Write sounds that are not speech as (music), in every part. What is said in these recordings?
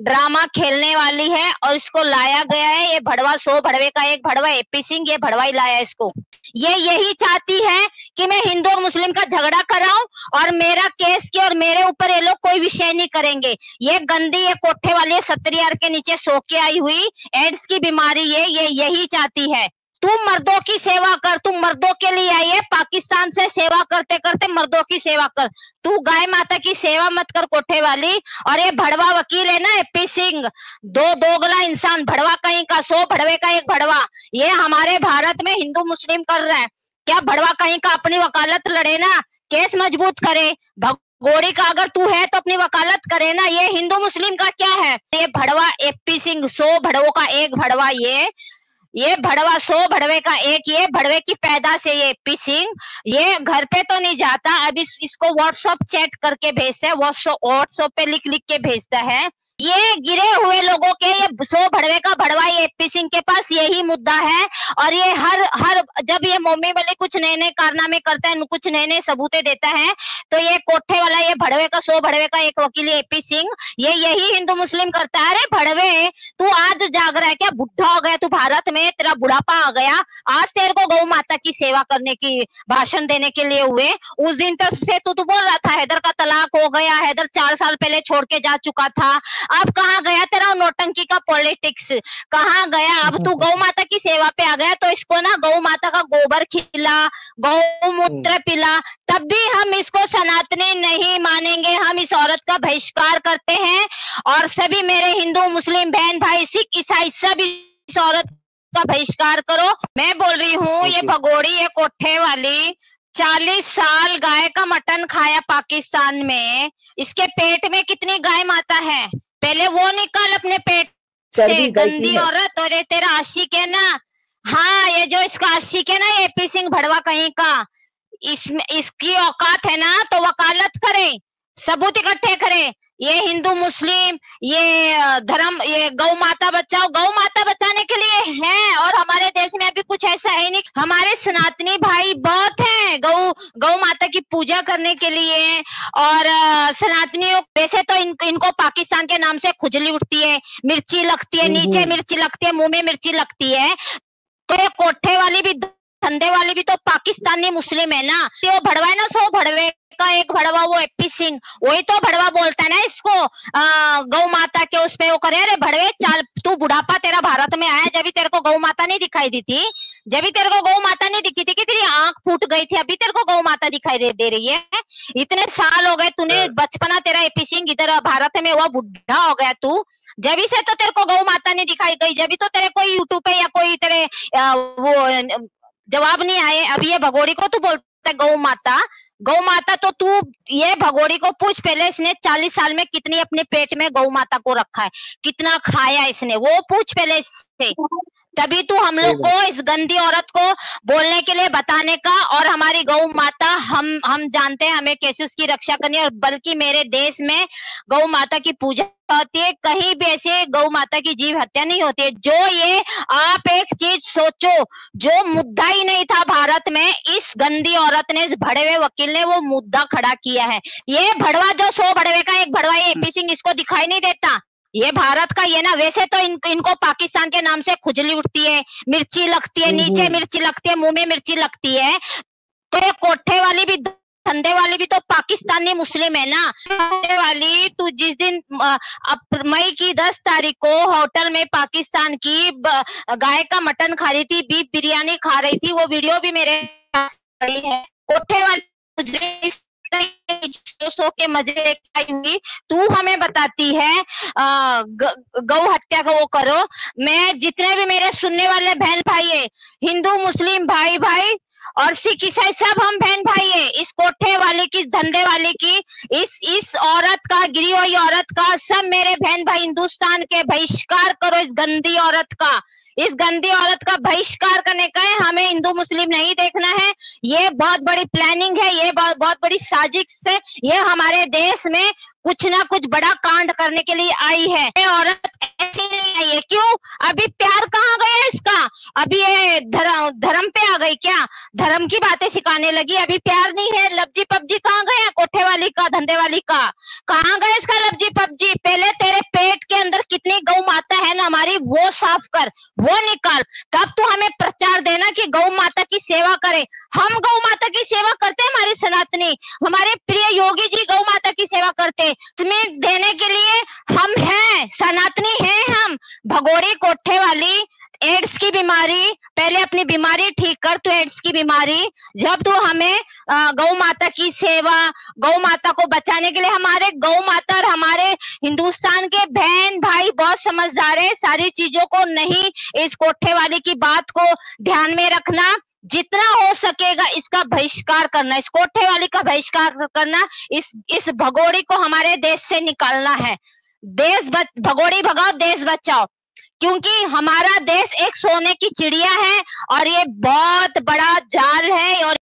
Drama खेलने वाली है और इसको लाया गया है। ये भड़वा, सो भड़वे का एक भड़वा एपी सिंह, ये भड़वा ही लाया इसको। ये यही चाहती है कि मैं हिंदू और मुस्लिम का झगड़ा कराऊं और मेरा केस के और मेरे ऊपर ये लोग कोई विषय नहीं करेंगे। ये गंदी, ये कोठे वाली सत्रियार के नीचे सो के आई हुई, एड्स की बीमारी है ये यही चाहती है। तुम मर्दों की सेवा कर, तुम मर्दों के लिए आई है पाकिस्तान से सेवा करते करते मर्दों की सेवा कर। तू गाय माता की सेवा मत कर कोठे वाली और ये भड़वा वकील है ना एपी सिंह। दो दोगला इंसान, भड़वा कहीं का, सो भड़वे का एक भड़वा। ये हमारे भारत में हिंदू मुस्लिम कर रहा है। क्या भड़वा कहीं का अपनी वकालत लड़े ना? केस मज़बूत करे। गोरी का अगर तू है तो अपनी वकालत करे ना। ये हिंदू मुस्लिम का क्या है? ये भड़वा एपी सिंह, सो भड़वों का एक भड़वा ये। ये भड़वा सो भड़वे का एक ये भड़वे की पैदा से ये पी सिंह ये घर पे तो नहीं जाता अभी इस, इसको व्हाट्सअप चैट करके भेजता है व्हाट्सअप पे लिख लिख के भेजता है। ये गिरे हुए लोगों के, ये सो भड़वे का भड़वा ये एपी सिंह के पास, यही मुद्दा है। और ये हर हर, जब ये मोमी वाले कुछ नए नए कारनामे करता है, कुछ नए नए सबूते देता है तो ये कोठे वाला, ये भड़वे का, सो भड़वे का एक वकील एपी सिंह ये यही हिंदू मुस्लिम करता है। अरे भड़वे, तू आज जाग रहा है क्या? बुढ़ा हो गया तू भारत में, तेरा बुढ़ापा आ गया। आज तेरे को गौ माता की सेवा करने की, भाषण देने के लिए हुए। उस दिन तक से तू तो बोल रहा था, हैदर का तलाक हो गया, हैदर चार साल पहले छोड़ के जा चुका था। अब कहा गया तेरा नोटंकी का पॉलिटिक्स कहा गया? अब तू (laughs) गौ माता की सेवा पे आ गया तो इसको ना गौ माता का गोबर खिला गौमूत्र हम्म। पिला तब भी हम इसको सनातनी नहीं मानेंगे। हम इस औरत का बहिष्कार करते हैं और सभी मेरे हिंदू मुस्लिम बहन भाई सिख ईसाई सभी इस औरत का बहिष्कार करो। मैं बोल रही हूँ ये भगोड़ी ये कोठे वाली चालीस साल गाय का मटन खाया पाकिस्तान में इसके पेट में कितनी गाय माता है? पहले वो निकाल अपने पेट से गंदी औरत और ये तेरा आशिक है ना। हाँ ये जो इसका आशिक है ना ये पी सिंह भड़वा कहीं का। इसमें इसकी औकात है ना तो वकालत करें सबूत इकट्ठे करे। ये हिंदू मुस्लिम ये धर्म ये गौ माता बचाओ। गौ माता बचाने के लिए है और हमारे देश में अभी कुछ ऐसा है नहीं। हमारे सनातनी भाई बहुत हैं गौ गौ माता की पूजा करने के लिए। और सनातनियों वैसे तो इन, इनको पाकिस्तान के नाम से खुजली उठती है। मिर्ची लगती है नीचे मिर्ची लगती है मुँह में मिर्ची लगती है। तो ये कोठे वाली भी धंधे वाली भी तो पाकिस्तानी मुस्लिम है ना। तो भड़वा है ना सो भड़वे। का एक भड़वा वो एपी सिंह वही तो भड़वा बोलता है ना इसको। गौ माता के उस पे वो करे अरे भड़वे चाल तू बुढ़ापा तेरा भारत में आया जब भी तेरे को गौ माता नहीं दिखाई दी थी जब भी तेरे को गौ माता नहीं दिखी थी कि तेरी आँख फूट गई थी अभी तेरे को गौ माता दिखाई दे, दे रही है। इतने साल हो गए तूने हाँ। बचपना तेरा एपी सिंह इधर भारत में हुआ बुढ़ा हो गया तू। जब से तो तेरे को गौ माता नहीं दिखाई गई जब तो तेरे कोई यूट्यूब पे या कोई तेरे वो जवाब नहीं आए अभी ये भगोड़ी को तू बोलता है गौ माता गौ माता तो तू ये भगोड़ी को पूछ पहले, इसने चालीस साल में कितनी अपने पेट में गौ माता को रखा है? कितना खाया इसने? वो पूछ पहले से तभी तू हम लोग को इस गंदी औरत को बोलने के लिए बताने का और हमारी गौ माता हम हम जानते हैं हमें कैसे उसकी रक्षा करनी है और बल्कि मेरे देश में गौ माता की पूजा होती है। कहीं भी ऐसे गौ माता की जीव हत्या नहीं होती है। जो ये आप एक चीज़ सोचो जो मुद्दा ही नहीं था भारत में इस गंदी औरत ने इस भड़े हुए वकील ने वो मुद्दा खड़ा किया है। ये भड़वा जो सो भड़वे का एक भड़वा ये एपी सिंह इसको दिखाई नहीं देता। ये भारत का ये ना वैसे तो इन, इनको पाकिस्तान के नाम से खुजली उठती है मिर्ची लगती है नीचे मिर्ची लगती है मुँह में मिर्ची लगती है तो ये कोठे वाली भी धंधे वाली भी तो पाकिस्तानी मुस्लिम है ना। धंधे वाली तू जिस दिन मई की दस तारीख को होटल में पाकिस्तान की गाय का मटन खा रही थी बीफ बिरयानी खा रही थी वो वीडियो भी मेरे पास है। कोठे वाली सो के मज़े हुई तू हमें बताती है गौ हत्या का वो करो। मैं जितने भी मेरे सुनने वाले बहन भाई है, हिंदू, मुस्लिम, भाई भाई, और सिख ईसाई, सब हम बहन भाई है, इस कोठे वाले की धंधे वाले की, इस इस औरत का, गिरी हुई औरत का, सब मेरे बहन भाई हिंदुस्तान के बहिष्कार करो इस गंदी औरत का। इस गंदी औरत का बहिष्कार करने का है, हमें हिंदू मुस्लिम नहीं देखना है। ये बहुत बड़ी प्लानिंग है, ये बहुत बहुत बड़ी साजिश है। ये हमारे देश में कुछ ना कुछ बड़ा कांड करने के लिए आई है। ये औरत ऐसी नहीं आई है। क्यों? अभी प्यार कहाँ गया इसका? अभी ये धर्म धर्म पे आ गई क्या? धर्म की बातें सिखाने लगी। अभी प्यार नहीं है। लबजी पबजी कहाँ गया? कोठे वाली का, धंधे वाली का। कहाँ गया इसका लबजी पबजी पहले तेरे पेट के अंदर कितनी गौ माता है ना हमारी, वो साफ़ कर, वो निकाल। तब तो हमें प्रचार देना कि गौ माता की सेवा करें। हम गौ माता की सेवा करते हैं हमारे सनातनी। हमारे प्रिय योगी जी गौ माता की सेवा करते। इसमें देने के लिए हम हैं, सनातनी हैं हम। भगोड़ी कोठे वाली, एड्स की बीमारी पहले अपनी बीमारी ठीक कर तो एड्स की बीमारी। जब तू हमें गौ माता की सेवा, गौ माता को बचाने के लिए हमारे गौ माता और हमारे हिंदुस्तान के बहन भाई बहुत समझदार है। सारी चीज़ों को नहीं, इस कोठे वाली की बात को ध्यान में रखना। जितना हो सकेगा इसका बहिष्कार करना, इस कोठे वाली का बहिष्कार करना, इस इस भगोड़ी को हमारे देश से निकालना है। देश भगोड़ी भगाओ, देश बचाओ। क्योंकि हमारा देश एक सोने की चिड़िया है और ये बहुत बड़ा जाल है और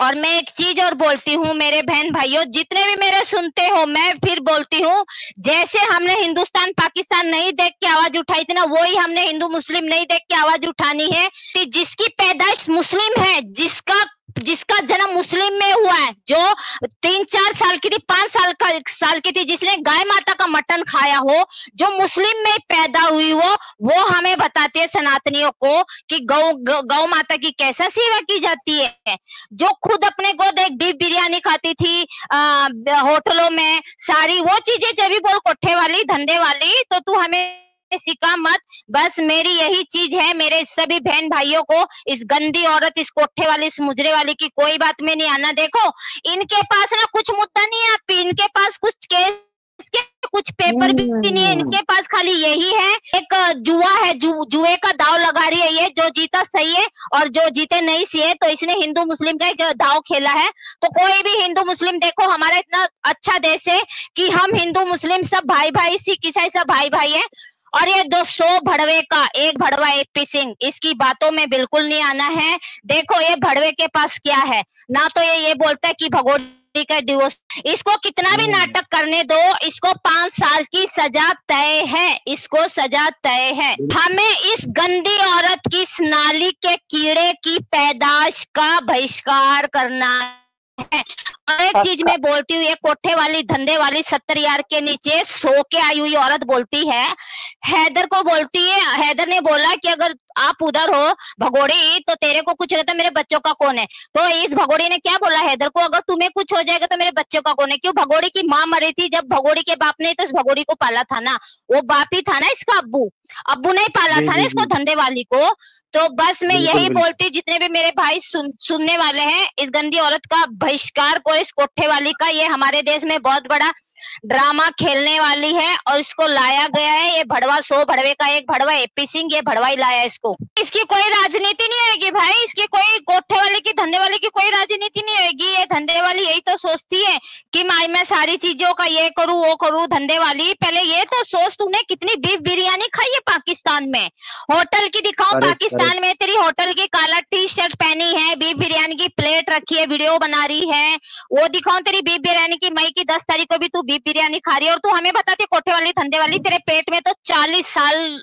और मैं एक चीज़ और बोलती हूँ मेरे बहन भाइयों, जितने भी मेरे सुनते हो, मैं फिर बोलती हूँ, जैसे हमने हिंदुस्तान पाकिस्तान नहीं देख के आवाज़ उठाई थी ना, वही हमने हिंदू मुस्लिम नहीं देख के आवाज़ उठानी है कि जिसकी पैदाइश मुस्लिम है, जिसका जिसका जन्म मुस्लिम में हुआ है, जो तीन चार साल की थी, पाँच साल का, साल की थी, जिसने गाय माता का मटन खाया हो, जो मुस्लिम में पैदा हुई हो, वो हमें बताते हैं सनातनियों को कि गौ गौ माता की कैसा सेवा की जाती है। जो खुद अपने को देख बीफ बिरयानी खाती थी अः होटलों में, सारी वो चीज़ें जब भी बोल कोठे वाली, धंधे वाली तो तू हमें सिका मत। बस मेरी यही चीज़ है मेरे सभी बहन भाइयों को इस गंदी औरत इस कोठे वाली इस मुजरे वाली की कोई बात में नहीं आना। देखो इनके पास ना कुछ मुद्दा नहीं है आप इनके पास कुछ केस इसके कुछ पेपर भी नहीं है। इनके पास खाली यही है एक जुआ है जु, जुए का दाव लगा रही है ये जो जीता सही है और जो जीते नहीं सी है तो इसने हिंदू मुस्लिम का एक दाव खेला है। तो कोई भी हिंदू मुस्लिम देखो हमारा इतना अच्छा देश है कि हम हिंदू मुस्लिम सब भाई भाई सिख ईसाई सब भाई भाई है। और ये दो सौ भड़वे का एक भड़वा एपी सिंह इसकी बातों में बिल्कुल नहीं आना है। देखो ये भड़वे के पास क्या है। ना तो ये ये बोलता है कि भगोड़ी का डिवोर्स इसको कितना भी हम्म। नाटक करने दो इसको पाँच साल की सजा तय है। इसको सजा तय है। हमें इस गंदी औरत की नाली के कीड़े की पैदाश का बहिष्कार करना है। एक चीज़ मैं बोलती हूँ ये कोठे वाली धंधे वाली सत्तर यार के नीचे सो के आई हुई औरत बोलती है। हैदर को बोलती है हैदर ने बोला कि अगर आप उधर हो भगोड़ी तो तेरे को कुछ रहता मेरे बच्चों का कौन है? तो इस भगोड़ी ने क्या बोला हैदर को? अगर तुम्हें कुछ हो जाएगा तो मेरे बच्चों का कौन है? क्यों? भगोड़ी की माँ मरी थी जब भगोड़ी के बाप ने तो इस भगोड़ी को पाला था ना। वो बाप ही था ना इसका अब्बू। अब्बू ने पाला था ना इसको धंधे वाली को। तो बस मैं यही बोलती जितने भी मेरे भाई सुन, सुनने वाले हैं इस गंदी औरत का बहिष्कार को इस कोठे वाली का, ये हमारे देश में बहुत बड़ा ड्रामा खेलने वाली है और इसको लाया गया है। ये भड़वा, सो भड़वे का एक भड़वा, एपी सिंह, ये भड़वा ही लाया इसको। इसकी कोई राजनीति नहीं होगी भाई, इसकी कोई कोठे वाले की, धंधे वाले की कोई राजनीति नहीं होगी ये धंधे वाली यही तो सोचती है कि माई मैं सारी चीज़ों का ये करूँ वो करूँ धंधे वाली। पहले ये तो सोच तूने कितनी बीफ बिरयानी खाई है पाकिस्तान में? होटल की दिखाओ पाकिस्तान में तेरी होटल की काला टी शर्ट पहनी है बीफ बिरयानी की प्लेट रखी है वीडियो बना रही है। वो दिखाओ तेरी बीफ बिरयानी की मई की दस तारीख को भी तू बीफ बिरयानी खा रही है और तू हमें बताती कोठे वाली धंधे वाली तेरे पेट में तो चालीस साल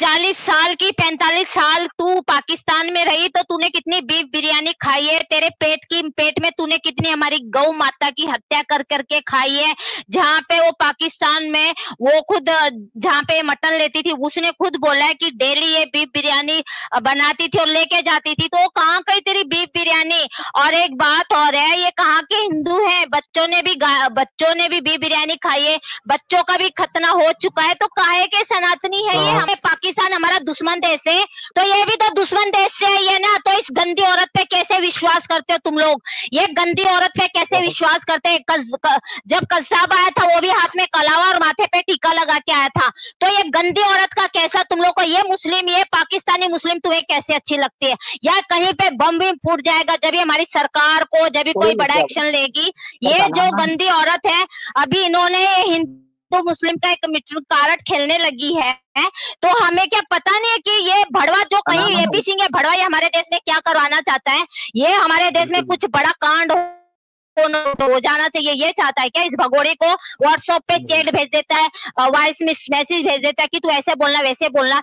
चालीस साल की, पैंतालीस साल तू पाकिस्तान में रही तो तूने कितनी बीफ बिरयानी खाई है? तेरे पेट की, पेट में तूने कितनी हमारी गौ माता की हत्या कर करके खाई है? जहाँ पे वो पाकिस्तान में वो खुद, जहाँ पे मटन लेती थी, उसने खुद बोला है कि डेली ये बीफ बिरयानी बनाती थी और लेके जाती थी। तो कहाँ गई तेरी बीफ बिरयानी? और एक बात और है, ये कहाँ के हिंदू है? बच्चों ने भी बी बिरयानी खाई है बच्चों का भी खतना हो चुका है तो काहे के सनातनी है ये? हाँ। हमें पाकिस्तान हमारा दुश्मन देश है तो ये भी तो दुश्मन देश से है ये ना? तो इस गंदी औरत पे कैसे विश्वास करते हो तुम लोग? ये गंदी औरत पे कैसे विश्वास करते हैं? कज, क, जब कसाब आया था वो भी हाथ में कलावा और माथे पे टीका लगा के आया था। तो ये गंदी औरत का कैसा तुम लोग को? ये मुस्लिम ये पाकिस्तानी मुस्लिम तुम्हें कैसे अच्छी लगती है? या कहीं पे बम भी फूट जाएगा जब हमारी सरकार को जब भी कोई बड़ा एक्शन लेगी? ये जो गंदी औरत है। अभी इन्होंने हिंदू तो मुस्लिम का एक मित्र कारट खेलने लगी है। तो हमें क्या पता नहीं है कि ये भड़वा जो कहीं एपी सिंह है भड़वा ये हमारे देश में क्या करवाना चाहता है? ये हमारे देश में कुछ बड़ा कांड हो जाना चाहिए। ये चाहता है क्या? इस भगोड़े को व्हाट्सएप पे चैट भेज देता है वॉइस मैसेज भेज देता है कि तू ऐसे बोलना वैसे बोलना।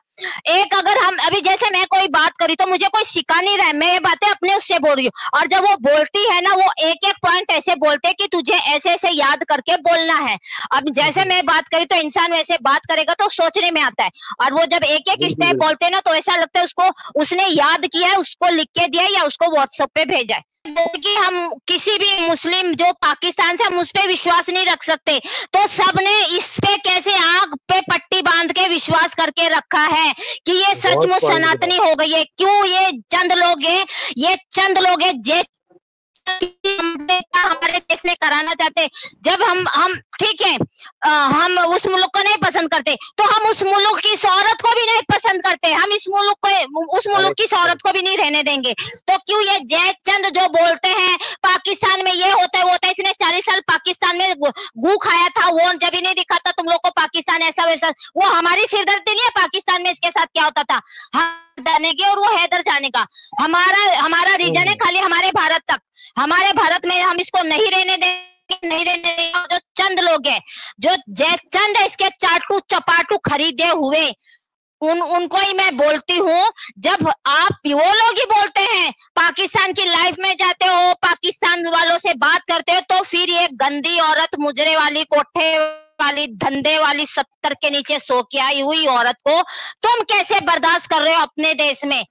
एक अगर हम अभी जैसे मैं कोई बात करी तो मुझे कोई सिखा नहीं रहा है। मैं ये बातें अपने उससे बोल रही हूँ। और जब वो बोलती है ना वो एक एक पॉइंट ऐसे बोलते कि तुझे ऐसे ऐसे याद करके बोलना है। अब जैसे मैं बात करी तो इंसान वैसे बात करेगा तो सोचने में आता है। और वो जब एक एक स्टेप बोलते हैं ना तो ऐसा लगता है उसको उसने याद किया है उसको लिख के दिया या उसको व्हाट्सएप पे भेजा है। कि हम किसी भी मुस्लिम जो पाकिस्तान से हम उस पर विश्वास नहीं रख सकते। तो सबने इस पे कैसे आग पे पट्टी बाँध के विश्वास करके रखा है कि ये सचमुच सनातनी हो गई है? क्यों ये चंद लोग हैं? ये चंद लोग हैं जे हमारे देश में कराना चाहते? जब हम हम ठीक है आ, हम उस मुल्क को नहीं पसंद करते तो हम उस मुल्क की औरत को भी नहीं पसंद करते। हम इस मुल्क को उस मुल्क की औरत को भी नहीं रहने देंगे। तो क्यों ये जय चंद जो बोलते हैं पाकिस्तान में ये होता है वो होता है इसने चालीस साल पाकिस्तान में गू खाया था वो जब ही नहीं दिखा था तुम लोग को पाकिस्तान ऐसा वैसा वो हमारी सिरदर्दी नहीं है पाकिस्तान में इसके साथ क्या होता था? जाने की और वो हैदर जाने का हमारा हमारा रीजन है खाली हमारे भारत तक। हमारे भारत में हम इसको नहीं रहने देंगे, नहीं रहने देंगे। जो चंद लोग हैं, जो जय चंद इसके चाटू चपाटू खरीदे हुए, उन, उनको ही मैं बोलती हूँ, जब आप वो लोग ही बोलते हैं, पाकिस्तान की लाइफ में जाते हो, पाकिस्तान वालों से बात करते हो तो फिर ये गंदी औरत, मुजरे वाली, कोठे वाली, धंधे वाली, सत्तर के नीचे सो के आई हुई औरत को तुम कैसे बर्दाश्त कर रहे हो अपने देश में?